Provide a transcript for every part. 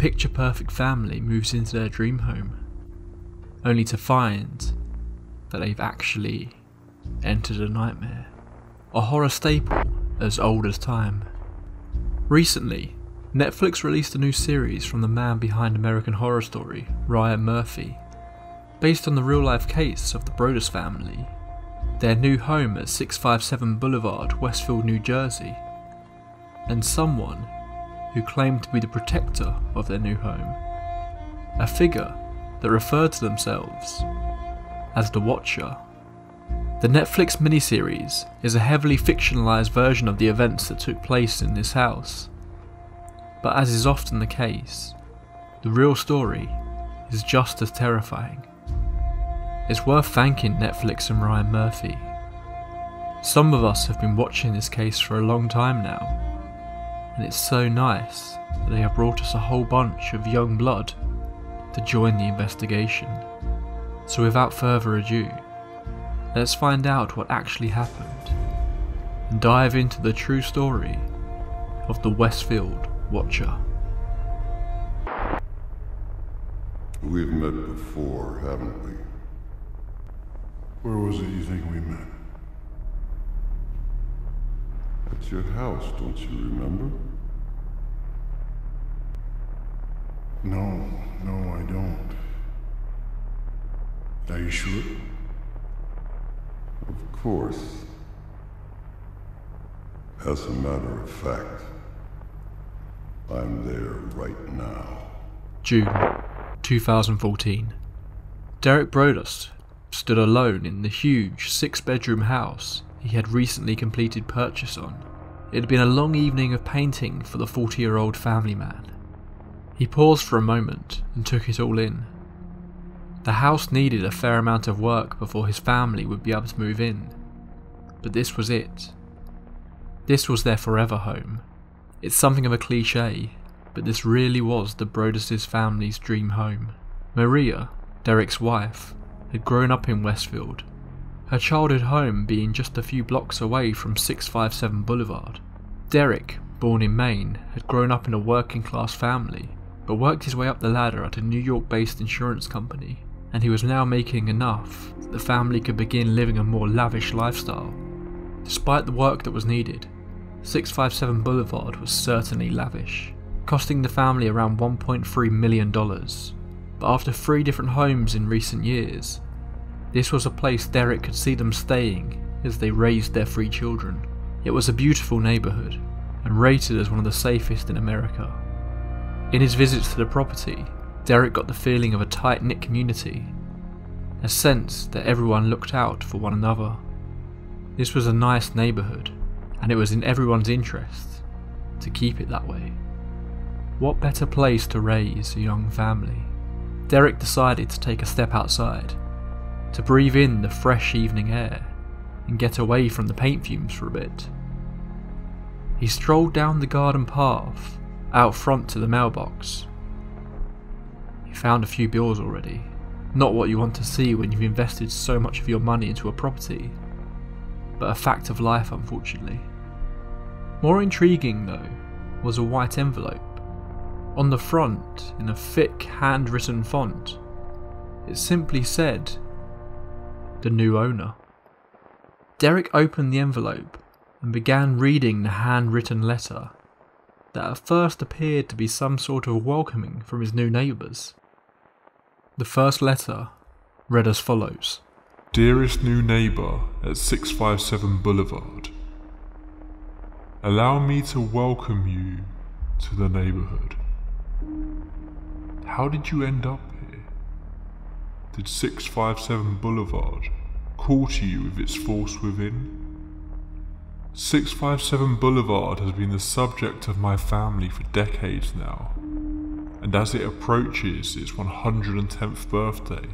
picture perfect family moves into their dream home, only to find that they've actually entered a nightmare. A horror staple as old as time. Recently, Netflix released a new series from the man behind American Horror Story, Ryan Murphy, based on the real life case of the Broaddus family, their new home at 657 Boulevard, Westfield, New Jersey, and someone who claimed to be the protector of their new home. A figure that referred to themselves as the Watcher. The Netflix miniseries is a heavily fictionalized version of the events that took place in this house. But as is often the case, the real story is just as terrifying. It's worth thanking Netflix and Ryan Murphy. Some of us have been watching this case for a long time now, and it's so nice that they have brought us a whole bunch of young blood to join the investigation. So without further ado, let's find out what actually happened and dive into the true story of the Westfield Watcher. We've met before, haven't we? Where was it you think we met? At your house, don't you remember? No, no, I don't. Are you sure? Of course. As a matter of fact, I'm there right now. June 2014. Derek Broaddus stood alone in the huge six bedroom house he had recently completed purchase on. It had been a long evening of painting for the 40 year old family man. He paused for a moment and took it all in. The house needed a fair amount of work before his family would be able to move in. But this was it. This was their forever home. It's something of a cliche, but this really was the Broaddus' family's dream home. Maria, Derek's wife, had grown up in Westfield, her childhood home being just a few blocks away from 657 Boulevard. Derek, born in Maine, had grown up in a working class family, but worked his way up the ladder at a New York based insurance company, and he was now making enough that the family could begin living a more lavish lifestyle. Despite the work that was needed, 657 Boulevard was certainly lavish, costing the family around $1.3 million. But after three different homes in recent years, this was a place Derek could see them staying as they raised their three children. It was a beautiful neighbourhood and rated as one of the safest in America. In his visits to the property, Derek got the feeling of a tight knit community, a sense that everyone looked out for one another. This was a nice neighbourhood, and it was in everyone's interest to keep it that way. What better place to raise a young family? Derek decided to take a step outside, to breathe in the fresh evening air, and get away from the paint fumes for a bit. He strolled down the garden path, out front to the mailbox. He found a few bills already, not what you want to see when you've invested so much of your money into a property, but a fact of life, unfortunately. More intriguing, though, was a white envelope. On the front, in a thick handwritten font, it simply said, The new owner. Derek opened the envelope and began reading the handwritten letter that at first appeared to be some sort of welcoming from his new neighbours. The first letter read as follows Dearest new neighbour at 657 Boulevard, allow me to welcome you to the neighbourhood. How did you end up? Did 657 Boulevard call to you with its force within? 657 Boulevard has been the subject of my family for decades now, and as it approaches its 110th birthday,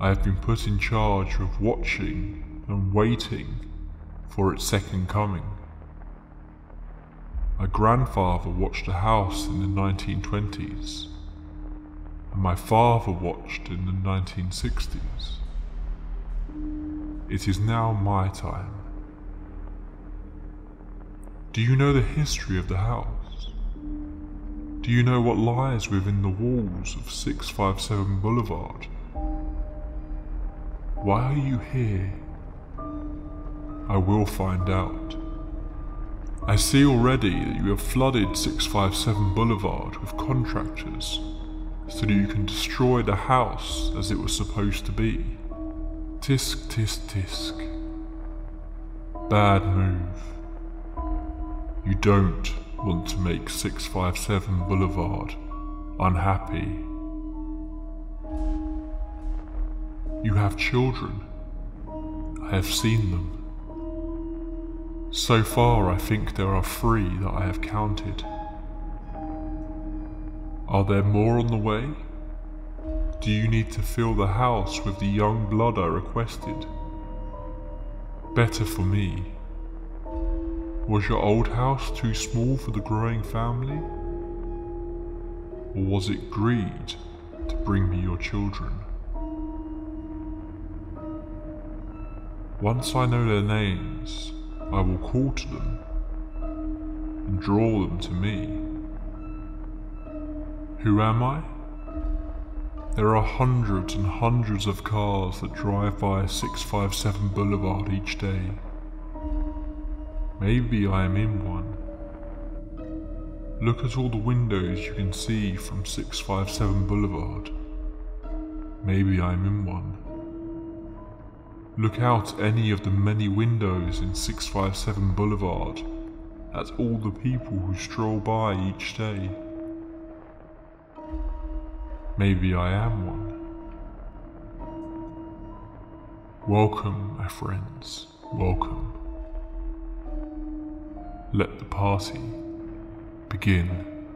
I have been put in charge of watching and waiting for its second coming. My grandfather watched a house in the 1920s, and my father watched in the 1960s. It is now my time. Do you know the history of the house? Do you know what lies within the walls of 657 Boulevard? Why are you here? I will find out. I see already that you have flooded 657 Boulevard with contractors so that you can destroy the house as it was supposed to be. Tisk, tisk, tisk. Bad move. You don't want to make 657 Boulevard unhappy. You have children. I have seen them. So far, I think there are three that I have counted. Are there more on the way? Do you need to fill the house with the young blood I requested? Better for me. Was your old house too small for the growing family? Or was it greed to bring me your children? Once I know their names, I will call to them and draw them to me. Who am I? There are hundreds and hundreds of cars that drive by 657 Boulevard each day. Maybe I am in one. Look at all the windows you can see from 657 Boulevard. Maybe I'm in one. Look out any of the many windows in 657 Boulevard at all the people who stroll by each day. Maybe I am one. Welcome, my friends, welcome. Let the party begin.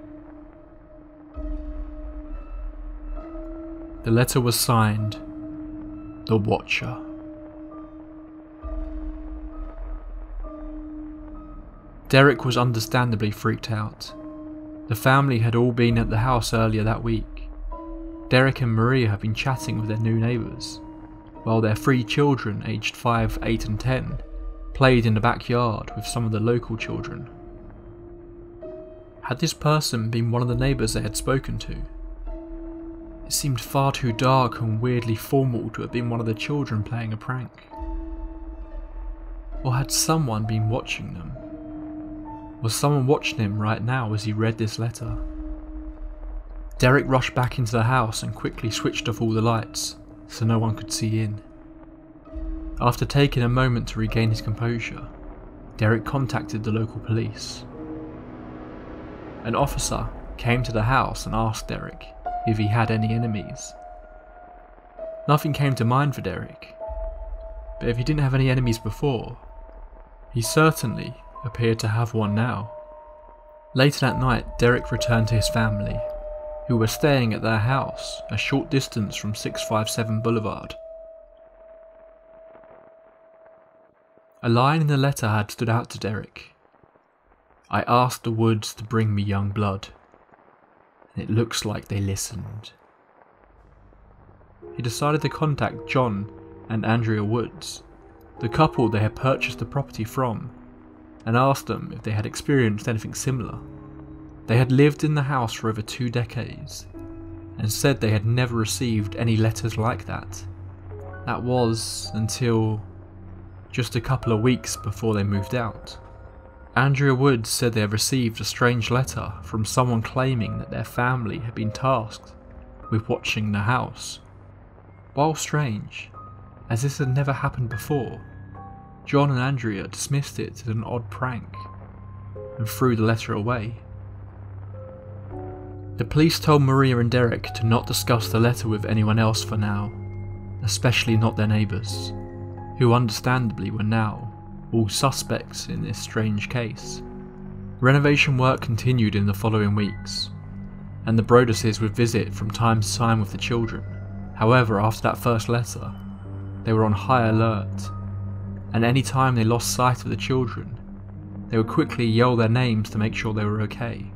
The letter was signed The Watcher. Derek was understandably freaked out. The family had all been at the house earlier that week. Derek and Maria had been chatting with their new neighbours, while their three children, aged 5, 8, and 10, played in the backyard with some of the local children. Had this person been one of the neighbours they had spoken to? It seemed far too dark and weirdly formal to have been one of the children playing a prank. Or had someone been watching them? Was someone watching him right now as he read this letter? Derek rushed back into the house and quickly switched off all the lights so no one could see in. After taking a moment to regain his composure, Derek contacted the local police. An officer came to the house and asked Derek if he had any enemies. Nothing came to mind for Derek, but if he didn't have any enemies before, he certainly appeared to have one now. Later that night, Derek returned to his family, who were staying at their house a short distance from 657 Boulevard. A line in the letter had stood out to Derek. I asked the woods to bring me young blood, and it looks like they listened. He decided to contact John and Andrea Woods, the couple they had purchased the property from, and asked them if they had experienced anything similar. They had lived in the house for over two decades and said they had never received any letters like that. That was until just a couple of weeks before they moved out. Andrea Woods said they had received a strange letter from someone claiming that their family had been tasked with watching the house. While strange, as this had never happened before, John and Andrea dismissed it as an odd prank and threw the letter away. The police told Maria and Derek to not discuss the letter with anyone else for now, especially not their neighbours, who understandably were now all suspects in this strange case. Renovation work continued in the following weeks, and the Broadduses would visit from time to time with the children. However, after that first letter, they were on high alert, and any time they lost sight of the children, they would quickly yell their names to make sure they were okay.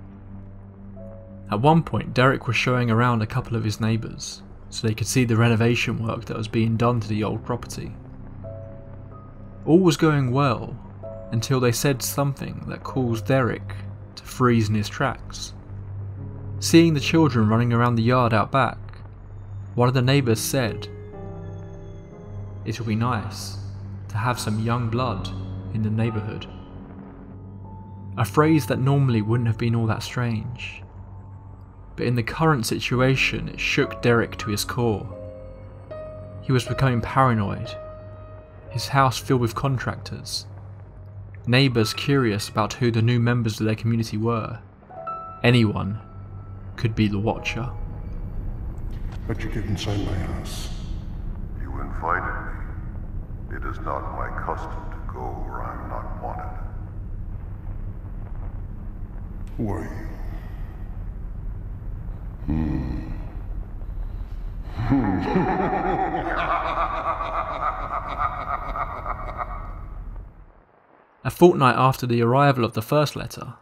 At one point, Derek was showing around a couple of his neighbours, so they could see the renovation work that was being done to the old property. All was going well until they said something that caused Derek to freeze in his tracks. Seeing the children running around the yard out back, one of the neighbours said, It will be nice to have some young blood in the neighbourhood. A phrase that normally wouldn't have been all that strange. But in the current situation, it shook Derek to his core. He was becoming paranoid. His house filled with contractors. Neighbours curious about who the new members of their community were. Anyone could be the Watcher. How'd you get inside my house? You invited me. It is not my custom to go where I'm not wanted. Who are you? A fortnight after the arrival of the first letter,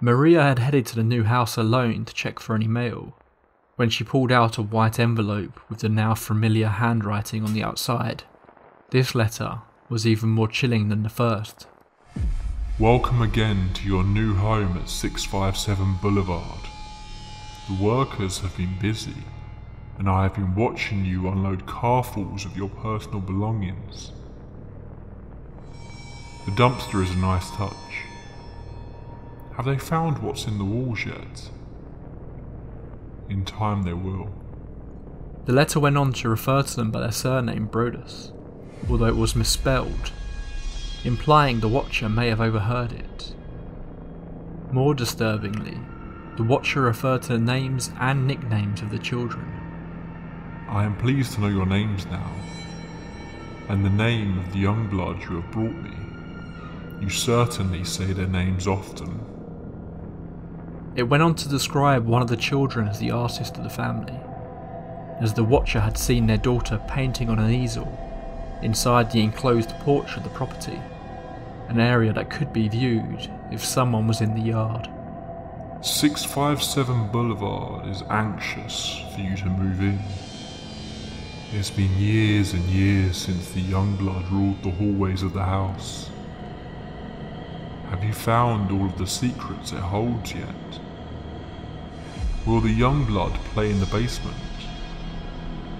Maria had headed to the new house alone to check for any mail, when she pulled out a white envelope with the now familiar handwriting on the outside. This letter was even more chilling than the first. Welcome again to your new home at 657 Boulevard. The workers have been busy, and I have been watching you unload carfuls of your personal belongings. The dumpster is a nice touch. Have they found what's in the walls yet? In time they will. The letter went on to refer to them by their surname Brodus, although it was misspelled, implying the Watcher may have overheard it. More disturbingly, the Watcher referred to the names and nicknames of the children. I am pleased to know your names now, and the name of the young blood you have brought me. You certainly say their names often. It went on to describe one of the children as the artist of the family, as the Watcher had seen their daughter painting on an easel inside the enclosed porch of the property, an area that could be viewed if someone was in the yard. 657 Boulevard is anxious for you to move in. It's been years and years since the young blood ruled the hallways of the house. Have you found all of the secrets it holds yet? Will the young blood play in the basement?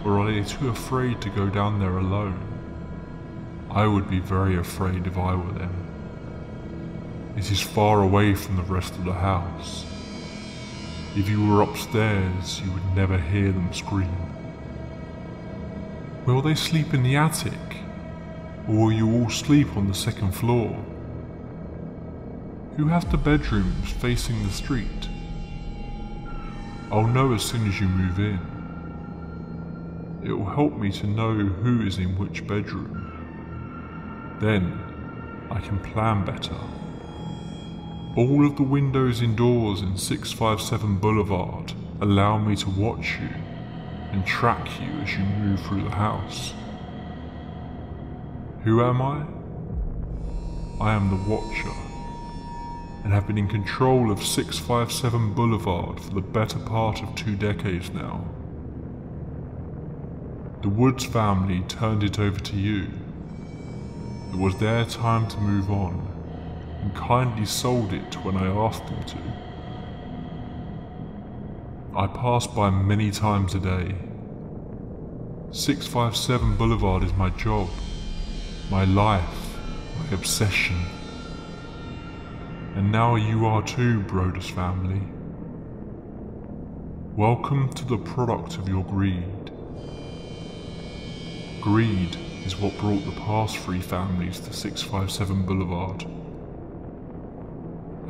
Or are they too afraid to go down there alone? I would be very afraid if I were them. It is far away from the rest of the house. If you were upstairs, you would never hear them scream. Will they sleep in the attic? Or will you all sleep on the second floor? Who has the bedrooms facing the street? I'll know as soon as you move in. It will help me to know who is in which bedroom. Then I can plan better. All of the windows indoors in 657 Boulevard allow me to watch you and track you as you move through the house. Who am I? I am the Watcher and have been in control of 657 Boulevard for the better part of two decades now. The Woods family turned it over to you. It was their time to move on, and kindly sold it when I asked them to. I pass by many times a day. 657 Boulevard is my job, my life, my obsession. And now you are too, Broaddus family. Welcome to the product of your greed. Greed is what brought the past three families to 657 Boulevard.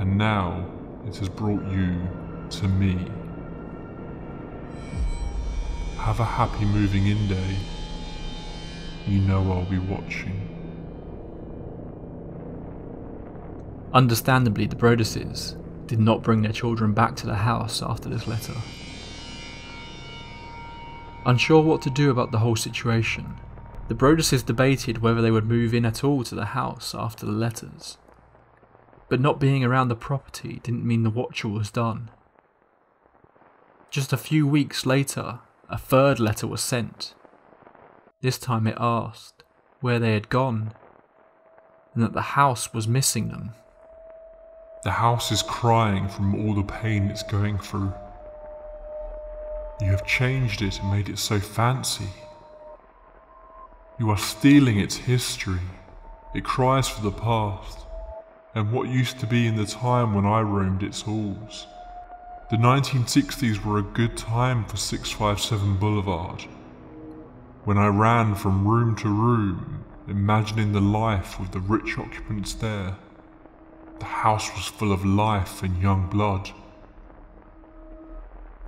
And now it has brought you to me. Have a happy moving in day. You know I'll be watching. Understandably, the Broadduses did not bring their children back to the house after this letter. Unsure what to do about the whole situation, the Broadduses debated whether they would move in at all to the house after the letters. But not being around the property didn't mean the Watcher was done. Just a few weeks later, a third letter was sent. This time it asked where they had gone, and that the house was missing them. The house is crying from all the pain it's going through. You have changed it and made it so fancy. You are stealing its history. It cries for the past, and what used to be in the time when I roamed its halls. The 1960s were a good time for 657 Boulevard. When I ran from room to room, imagining the life of the rich occupants there. The house was full of life and young blood.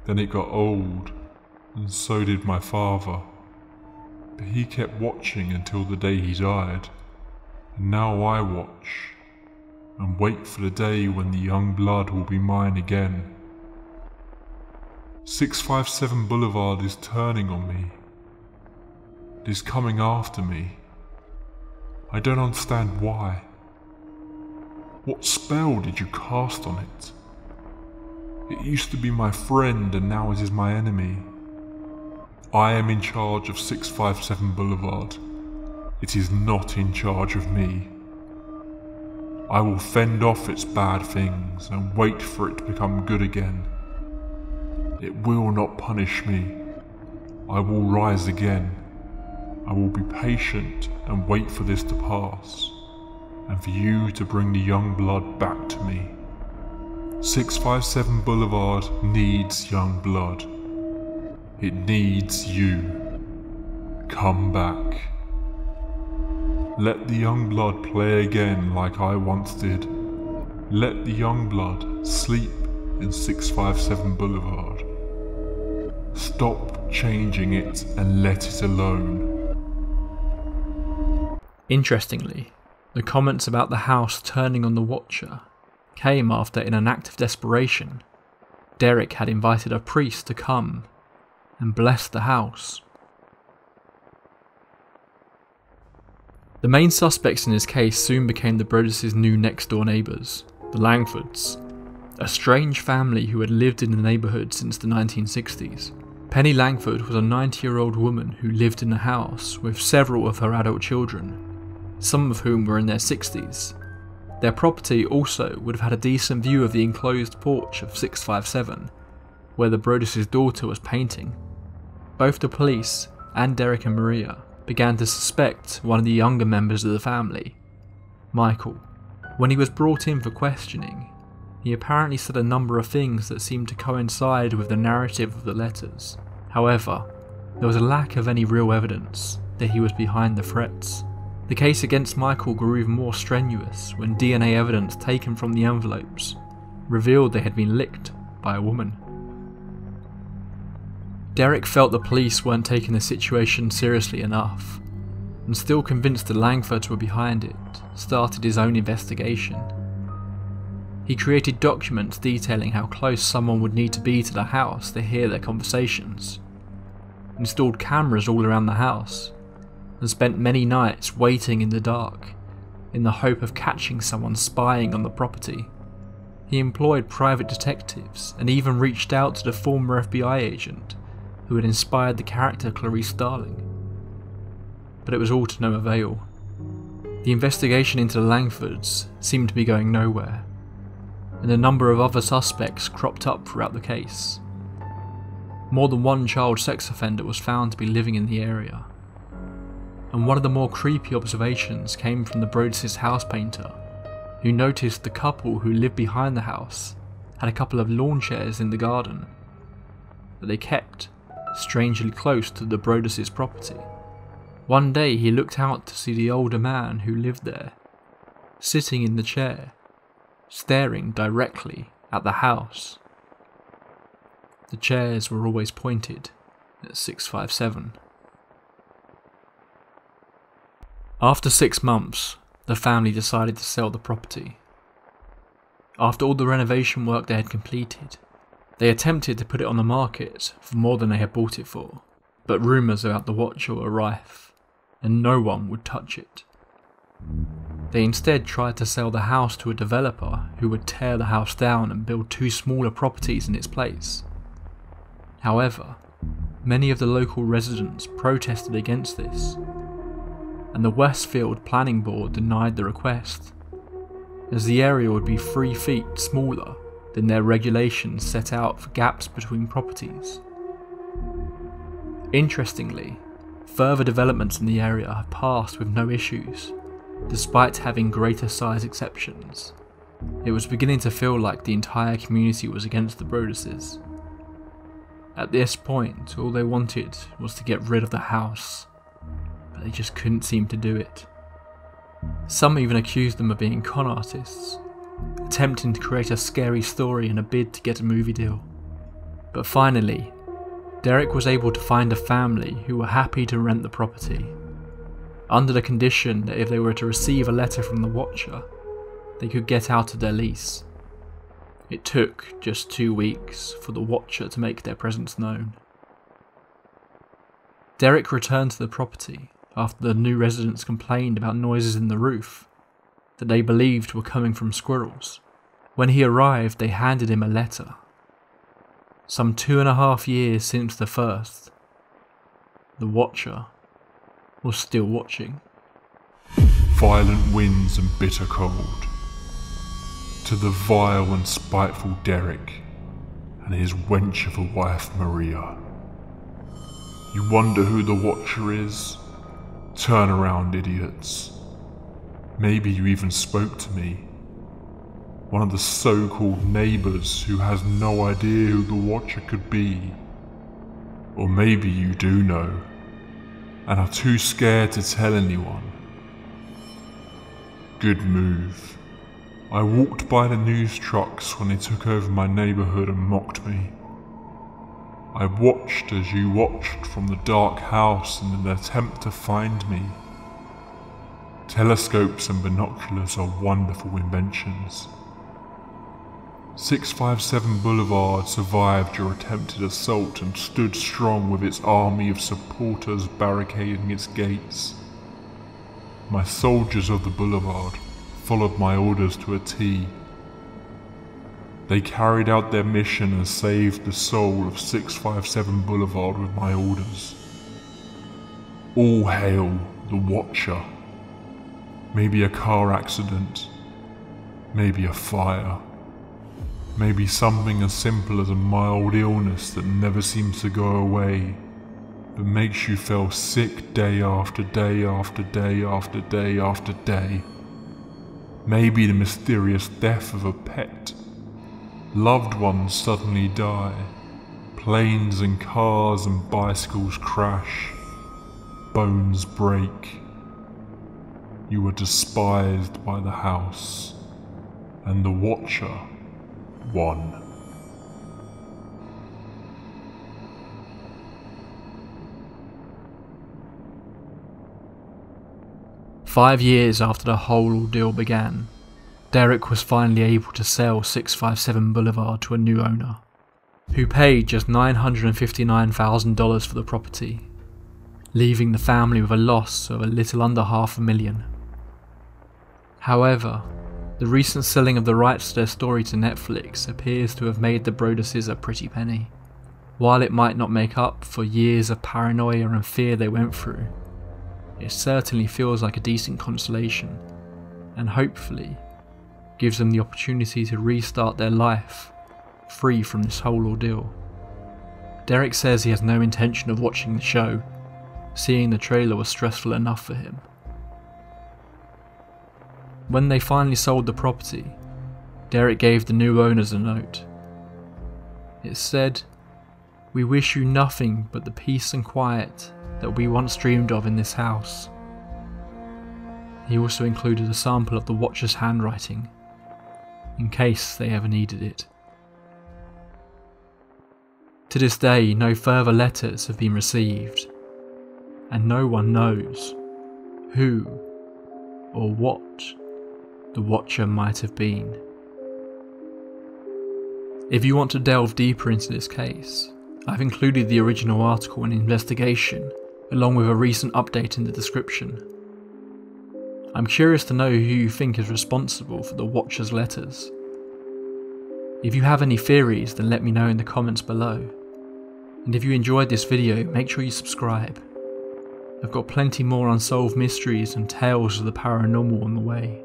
Then it got old, and so did my father. But he kept watching until the day he died. And now I watch and wait for the day when the young blood will be mine again. 657 Boulevard is turning on me. It is coming after me. I don't understand why. What spell did you cast on it? It used to be my friend and now it is my enemy. I am in charge of 657 Boulevard. It is not in charge of me. I will fend off its bad things and wait for it to become good again. It will not punish me. I will rise again. I will be patient and wait for this to pass, and for you to bring the young blood back to me. 657 Boulevard needs young blood. It needs you. Come back. Let the young blood play again like I once did. Let the young blood sleep in 657 Boulevard. Stop changing it and let it alone. Interestingly, the comments about the house turning on the Watcher came after, in an act of desperation, Derek had invited a priest to come and bless the house. The main suspects in his case soon became the Broaddus' new next door neighbours, the Langfords, a strange family who had lived in the neighbourhood since the 1960s. Penny Langford was a 90 year old woman who lived in the house with several of her adult children, some of whom were in their 60s. Their property also would have had a decent view of the enclosed porch of 657, where the Broaddus' daughter was painting. Both the police and Derek and Maria began to suspect one of the younger members of the family, Michael. When he was brought in for questioning, he apparently said a number of things that seemed to coincide with the narrative of the letters. However, there was a lack of any real evidence that he was behind the threats. The case against Michael grew even more strenuous when DNA evidence taken from the envelopes revealed they had been licked by a woman. Derek felt the police weren't taking the situation seriously enough, and still convinced the Langfords were behind it, started his own investigation. He created documents detailing how close someone would need to be to the house to hear their conversations, installed cameras all around the house, and spent many nights waiting in the dark in the hope of catching someone spying on the property. He employed private detectives and even reached out to the former FBI agent who had inspired the character Clarice Starling. But it was all to no avail. The investigation into the Langfords seemed to be going nowhere, and a number of other suspects cropped up throughout the case. More than one child sex offender was found to be living in the area, and one of the more creepy observations came from the Broaddus' house painter, who noticed the couple who lived behind the house had a couple of lawn chairs in the garden that they kept strangely close to the Broaddus' property. One day he looked out to see the older man who lived there, sitting in the chair, staring directly at the house. The chairs were always pointed at 657. After six months, the family decided to sell the property. After all the renovation work they had completed, they attempted to put it on the market for more than they had bought it for, but rumours about the Watcher were rife, and no one would touch it. They instead tried to sell the house to a developer who would tear the house down and build two smaller properties in its place. However, many of the local residents protested against this, and the Westfield Planning Board denied the request, as the area would be three feet smaller than their regulations set out for gaps between properties. Interestingly, further developments in the area have passed with no issues, despite having greater size exceptions. It was beginning to feel like the entire community was against the Broadduses. At this point, all they wanted was to get rid of the house, but they just couldn't seem to do it. Some even accused them of being con artists, attempting to create a scary story in a bid to get a movie deal. But finally, Derek was able to find a family who were happy to rent the property, under the condition that if they were to receive a letter from the Watcher, they could get out of their lease. It took just two weeks for the Watcher to make their presence known. Derek returned to the property after the new residents complained about noises in the roof that they believed were coming from squirrels. When he arrived, they handed him a letter. Some two and a half years since the first, the Watcher was still watching. Violent winds and bitter cold to the vile and spiteful Derek and his wench of a wife Maria. You wonder who the Watcher is? Turn around, idiots. Maybe you even spoke to me. One of the so called neighbours who has no idea who the Watcher could be. Or maybe you do know, and are too scared to tell anyone. Good move. I walked by the news trucks when they took over my neighbourhood and mocked me. I watched as you watched from the dark house in an attempt to find me. Telescopes and binoculars are wonderful inventions. 657 Boulevard survived your attempted assault and stood strong with its army of supporters barricading its gates. My soldiers of the boulevard followed my orders to a T. They carried out their mission and saved the soul of 657 Boulevard with my orders. All hail the Watcher. Maybe a car accident. Maybe a fire. Maybe something as simple as a mild illness that never seems to go away, but makes you feel sick day after day after day after day after day. Maybe the mysterious death of a pet. Loved ones suddenly die. Planes and cars and bicycles crash. Bones break. You are despised by the house. And the Watcher won. Five years after the whole ordeal began, Derek was finally able to sell 657 Boulevard to a new owner, who paid just $959,000 for the property, leaving the family with a loss of a little under half a million. However, the recent selling of the rights to their story to Netflix appears to have made the Broadduses a pretty penny. While it might not make up for years of paranoia and fear they went through, it certainly feels like a decent consolation, and hopefully gives them the opportunity to restart their life free from this whole ordeal. Derek says he has no intention of watching the show, seeing the trailer was stressful enough for him. When they finally sold the property, Derek gave the new owners a note. It said, We wish you nothing but the peace and quiet that we once dreamed of in this house. He also included a sample of the Watcher's handwriting, in case they ever needed it. To this day, no further letters have been received, and no one knows who or what the Watcher might have been. If you want to delve deeper into this case, I've included the original article and investigation along with a recent update in the description. I'm curious to know who you think is responsible for the Watcher's letters. If you have any theories, then let me know in the comments below. And if you enjoyed this video, make sure you subscribe. I've got plenty more unsolved mysteries and tales of the paranormal on the way.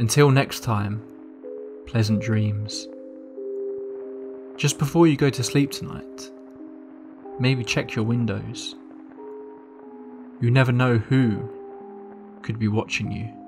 Until next time, pleasant dreams. Just before you go to sleep tonight, Maybe check your windows. You never know who could be watching you.